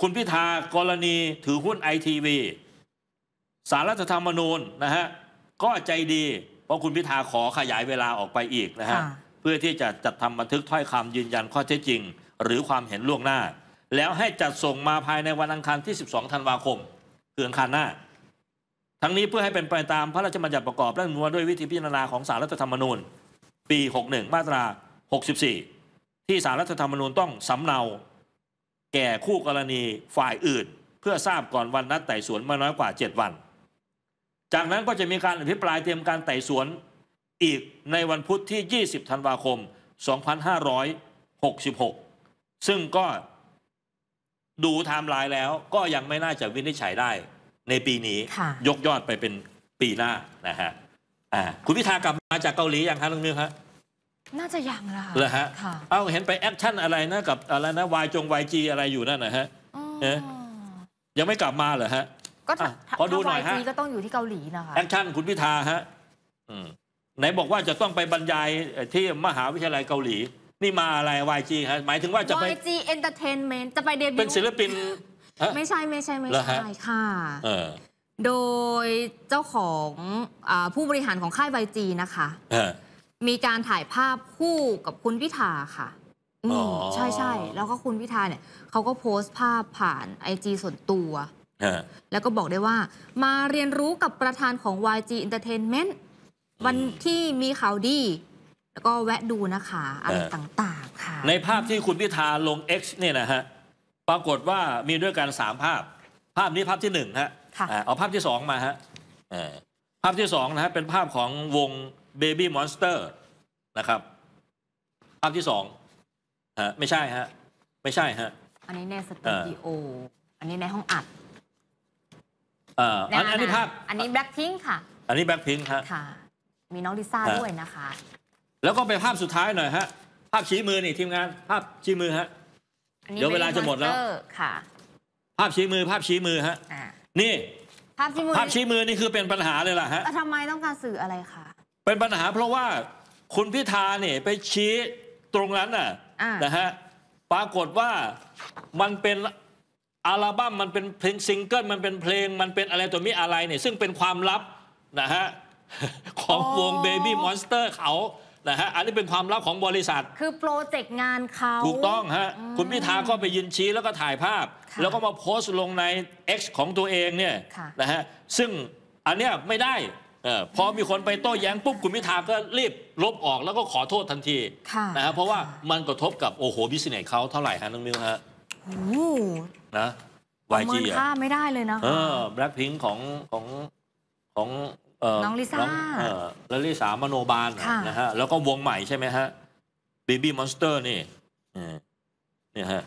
คุณพิธากรณีถือหุ้นไอทีวีสารรัฐธรรมนูญนะฮะก็ใจดี เพราะคุณพิธาขอขยายเวลาออกไปอีกนะฮะค่ะเพื่อที่จะจัดทำบันทึกถ้อยคำยืนยันข้อเท็จจริง หรือความเห็นล่วงหน้า แล้วให้จัดส่งมาภายในวันอังคารที่ 12 ธันวาคมคืออังคารหน้า ทั้งนี้เพื่อให้เป็นไปตามพระราชบัญญัติประกอบรัฐธรรมนูญว่าด้วยวิธีพิจารณาของสารรัฐธรรมนูญ ปี 61 มาตรา 64 ที่สารรัฐธรรมนูญต้องสำเนา แก่คู่กรณีฝ่ายอื่น เพื่อทราบก่อนวันนัดไต่สวนไม่น้อยกว่า 7 วัน จากนั้นก็จะมีการอภิปรายเตรียมการไต่สวนอีกในวันพุธที่ 20 ธันวาคม 2566 ซึ่งก็ดูไทม์ไลน์แล้วก็ยังไม่น่าจะวินิจฉัยได้ในปีนี้ค่ะยกยอดไปเป็นปีหน้านะฮะอ่าคุณพิธากลับมาจากเกาหลียังคะน้องมิวฮะ น่าจะยังละค่ะเหรอฮะค่ะเอ้าเห็นไป action อะไรนะกับอะไรนะวายจง YG อะไรอยู่นั่นนะฮะอ๋อเอ๊ะยังไม่กลับมาเหรอฮะ ก็ถ้าอะขอดูหน่อยฮะถ้า YG กก็ต้องอยู่ที่เกาหลีนะคะแอ action คุณพิธาฮะอืมไหนบอกว่าจะต้องไปบรรยายที่มหาวิทยาลัยเกาหลี นี่มาอะไร YG ฮะหมายถึงว่าจะไป YG Entertainment จะไปเดบิวเป็นศิลปินฮะไม่ใช่ไม่ใช่ไม่เหรอฮะใช่ค่ะเออโดยเจ้าของอาผู้บริหารของค่าย YG นะคะเออ มีการถ่ายภาพคู่กับคุณพิธาค่ะอืมอ๋อใช่ใช่แล้วก็คุณพิธาเนี่ยเขาก็โพสต์ภาพผ่านไอจส่วนตัวเออแล้วก็บอกได้ว่า มาเรียนรู้กับประธานของ YG Entertainment วันที่มีข่าวดี แล้วก็แวะดูนะคะอะไรเออต่างๆค่ะ ในภาพที่คุณพิธาลง X เนี่ยนะฮะ ปรากฏว่ามีด้วยกันสามภาพ ภาพนี้ภาพที่หนึ่งฮะค่ะอ่าเอาภาพที่สองมาฮะเออภาพที่สองนะฮะเป็นภาพของวง Baby Monster นะครับภาพที่สองฮะไม่ใช่ฮะ ไม่ใช่ฮะ อันนี้ในสตูดิโอ อันนี้ในห้องอัดเอ่ออันอันนี้ภาพอันนี้แบล็คพิงค่ะ อันนี้แบ็คพิงฮะค่ะ มีน้องลิซ่าฮะด้วยนะคะ แล้วก็ไปภาพสุดท้ายหน่อยฮะ ภาพชี้มือนี่ทีมงาน ภาพชี้มือฮะอันนี้เดี๋ยวเวลาจะหมดแล้ว Master ค่ะ ภาพชี้มือ ภาพชี้มือฮะอ่านี่ ภาพที่มือภาพชี้มือนี่คือเป็นปัญหาเลยล่ะฮะแล้วทำไมต้องการสื่ออะไรคะ เป็นปัญหาเพราะว่าคุณพิธาเนี่ยไปชี้ตรงนั้นน่ะอ่านนะฮะปรากฏว่ามันเป็นอัลบั้มมันเป็นเพลงซิงเกิลมันเป็นเพลงมันเป็นอะไรตัวมีอะไรเนี่ยซึ่งเป็นความลับนะฮะของวง Baby Monster เขานะฮะอันนี้เป็นความลับของบริษัท คือ project งานเขาถูกต้องฮะอืมคุณพิธาก็ไปยืนชี้แล้วก็ถ่ายภาพค่ะแล้วก็มาโพสต์ลงใน X ของตัวเองเนี่ยค่ะนะฮะซึ่งอันเนี้ยไม่ได้ เออพอมีคนไปโต้แย้งปุ๊บคุณพิธาก็รีบลบออกแล้วก็ขอโทษทันทีค่ะนะฮะเพราะว่ามันกระทบกับโอ้โห business เขาเท่าไหร่ฮะน้องมิวฮะโอ้โหนะประเมิ YG นอะค่าไม่ได้เลยนะคะเออแบล็คพิงของของของเอ่อน้องลิซ่าเออแล้วลิสามโนบาลน่ะค่ะนะฮะแล้วก็วงใหม่ใช่ไหมฮะ Baby Monster นี่เออเนี่ยฮะ